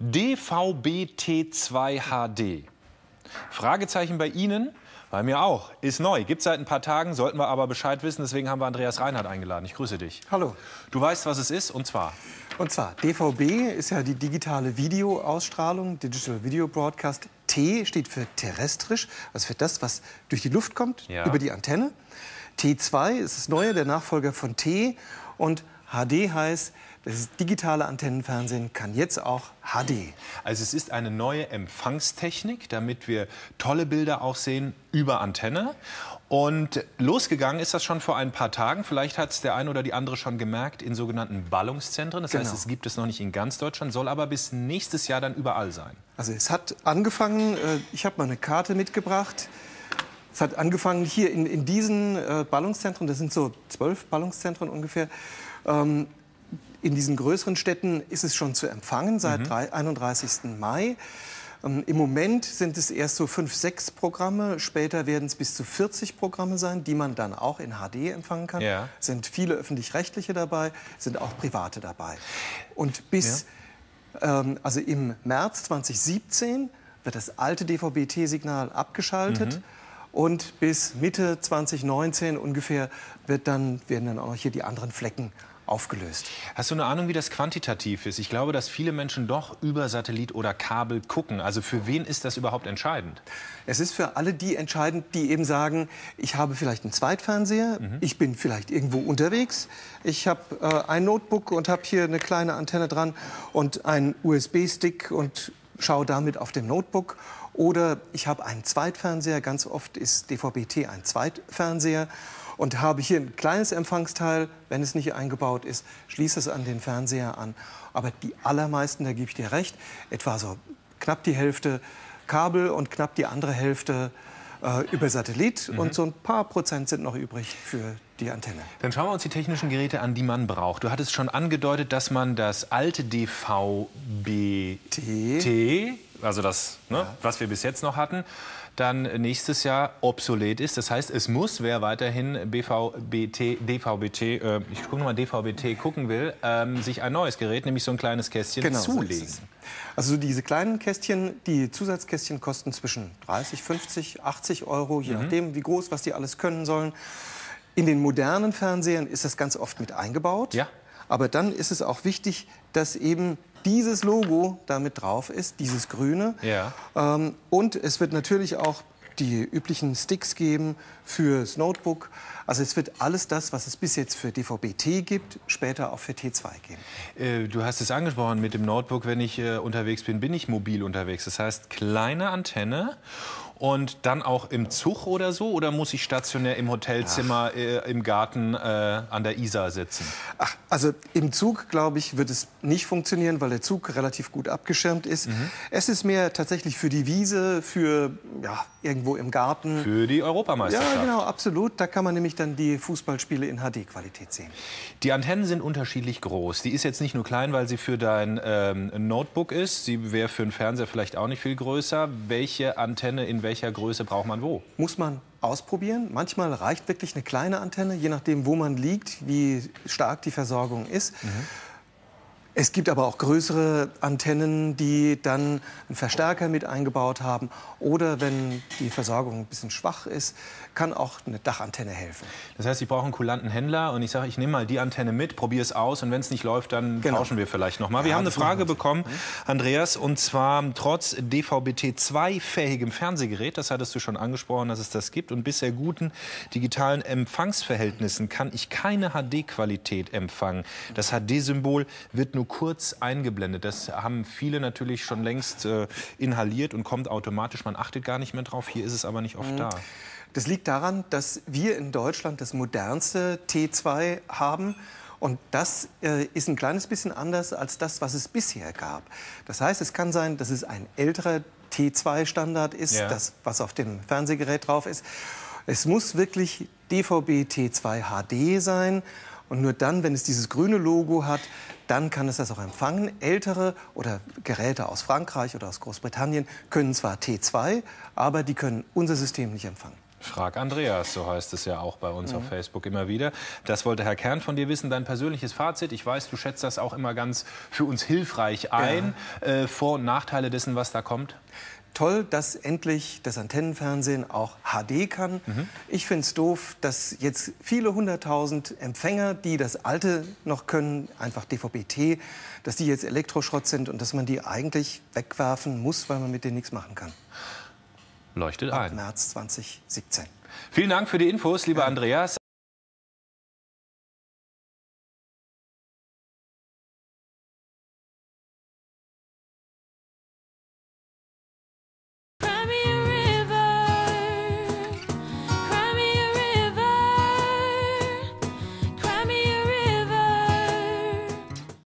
DVB-T2 HD. Fragezeichen bei Ihnen? Bei mir auch. Ist neu. Gibt es seit ein paar Tagen, sollten wir aber Bescheid wissen. Deswegen haben wir Andreas Reinhardt eingeladen. Ich grüße dich. Hallo. Du weißt, was es ist, und zwar? Und zwar, DVB ist ja die digitale Videoausstrahlung, Digital Video Broadcast. T steht für terrestrisch, also für das, was durch die Luft kommt, ja. über die Antenne. T2 ist das neue, der Nachfolger von T. Und HD heißt, das digitale Antennenfernsehen kann jetzt auch HD. Also es ist eine neue Empfangstechnik, damit wir tolle Bilder auch sehen über Antenne. Und losgegangen ist das schon vor ein paar Tagen. Vielleicht hat es der eine oder die andere schon gemerkt in sogenannten Ballungszentren. Das genau. heißt, es gibt es noch nicht in ganz Deutschland, soll aber bis nächstes Jahr dann überall sein. Also es hat angefangen, äh, ich habe mal eine Karte mitgebracht. Es hat angefangen hier in, in diesen äh, Ballungszentren, das sind so zwölf Ballungszentren ungefähr. Ähm, in diesen größeren Städten ist es schon zu empfangen seit mhm. 31. Mai. Ähm, Im Moment sind es erst so fünf, sechs Programme. Später werden es bis zu 40 Programme sein, die man dann auch in HD empfangen kann. Ja. Es sind viele öffentlich-rechtliche dabei, sind auch private dabei. Und bis, ja. ähm, also im März 2017 wird das alte DVB-T-Signal abgeschaltet. Mhm. Und bis Mitte 2019 ungefähr wird dann, werden dann auch noch hier die anderen Flecken aufgelöst. Hast du eine Ahnung, wie das quantitativ ist? Ich glaube, dass viele Menschen doch über Satellit oder Kabel gucken. Also für wen ist das überhaupt entscheidend? Es ist für alle die entscheidend, die eben sagen, ich habe vielleicht einen Zweitfernseher, mhm. ich bin vielleicht irgendwo unterwegs, ich habe äh, ein Notebook und habe hier eine kleine Antenne dran und einen USB-Stick und schaue damit auf dem Notebook. Oder ich habe einen Zweitfernseher, ganz oft ist DVB-T ein Zweitfernseher und habe hier ein kleines Empfangsteil, wenn es nicht eingebaut ist, schließe es an den Fernseher an. Aber die allermeisten, da gebe ich dir recht, etwa so knapp die Hälfte Kabel und knapp die andere Hälfte äh, über Satellit mhm. und so ein paar Prozent sind noch übrig für die Antenne. Dann schauen wir uns die technischen Geräte an, die man braucht. Du hattest schon angedeutet, dass man das alte DVB-T, also das, ne, ja. was wir bis jetzt noch hatten, dann nächstes Jahr obsolet ist. Das heißt, es muss, wer weiterhin BVBT, DVBT, äh, ich gucke mal DVBT gucken will, ähm, sich ein neues Gerät, nämlich so ein kleines Kästchen, genau, zulegen. So also diese kleinen Kästchen, die Zusatzkästchen kosten zwischen 30, 50, 80 Euro, je mhm. nachdem, wie groß, was die alles können sollen. In den modernen Fernsehern ist das ganz oft mit eingebaut. Ja. Aber dann ist es auch wichtig, dass eben dieses Logo damit drauf ist, dieses grüne. Ja. Ähm, und es wird natürlich auch die üblichen Sticks geben fürs Notebook. Also es wird alles das, was es bis jetzt für DVB-T gibt, später auch für T2 geben. Äh, du hast es angesprochen mit dem Notebook, wenn ich äh, unterwegs bin, bin ich mobil unterwegs. Das heißt, kleine Antenne und dann auch im Zug oder so? Oder muss ich stationär im Hotelzimmer äh, im Garten äh, an der Isar sitzen? Ach, also im Zug, glaube ich, wird es nicht funktionieren, weil der Zug relativ gut abgeschirmt ist. Mhm. Es ist mehr tatsächlich für die Wiese, für ja, irgendwo im Garten. Für die Europameisterschaft. Ja, genau, absolut. Da kann man nämlich dann die Fußballspiele in HD-Qualität sehen. Die Antennen sind unterschiedlich groß. Die ist jetzt nicht nur klein, weil sie für dein ähm, Notebook ist. Sie wäre für einen Fernseher vielleicht auch nicht viel größer. Welche Antenne in welcher Größe braucht man wo? Muss man ausprobieren. Manchmal reicht wirklich eine kleine Antenne, je nachdem, wo man liegt, wie stark die Versorgung ist. Mhm. Es gibt aber auch größere Antennen, die dann einen Verstärker mit eingebaut haben. Oder wenn die Versorgung ein bisschen schwach ist, kann auch eine Dachantenne helfen. Das heißt, Sie brauchen einen kulanten Händler und ich sage, ich nehme mal die Antenne mit, probiere es aus und wenn es nicht läuft, dann genau. tauschen wir vielleicht noch mal. Ja, wir haben eine Frage bekommen, mhm. Andreas, und zwar trotz DVB-T2-fähigem Fernsehgerät, das hattest du schon angesprochen, dass es das gibt, und bisher guten digitalen Empfangsverhältnissen kann ich keine HD-Qualität empfangen. Das HD-Symbol wird nur nur kurz eingeblendet. Das haben viele natürlich schon längst äh, inhaliert und kommt automatisch. Man achtet gar nicht mehr drauf. Hier ist es aber nicht oft mhm. da. Das liegt daran, dass wir in Deutschland das modernste T2 haben. Und das äh, ist ein kleines bisschen anders als das, was es bisher gab. Das heißt, es kann sein, dass es ein älterer T2-Standard ist, ja. das, was auf dem Fernsehgerät drauf ist. Es muss wirklich DVB T2 HD sein. Und nur dann, wenn es dieses grüne Logo hat, dann kann es das auch empfangen. Ältere oder Geräte aus Frankreich oder aus Großbritannien können zwar T2, aber die können unser System nicht empfangen. Frag Andreas, so heißt es ja auch bei uns mhm. auf Facebook immer wieder. Das wollte Herr Kern von dir wissen, dein persönliches Fazit. Ich weiß, du schätzt das auch immer ganz für uns hilfreich ein. Ja. Äh, Vor- und Nachteile dessen, was da kommt? Toll, dass endlich das Antennenfernsehen auch HD kann. Mhm. Ich finde es doof, dass jetzt viele hunderttausend Empfänger, die das alte noch können, einfach DVB-T, dass die jetzt Elektroschrott sind und dass man die eigentlich wegwerfen muss, weil man mit denen nichts machen kann. Leuchtet Ab ein. März 2017. Vielen Dank für die Infos, lieber ja. Andreas.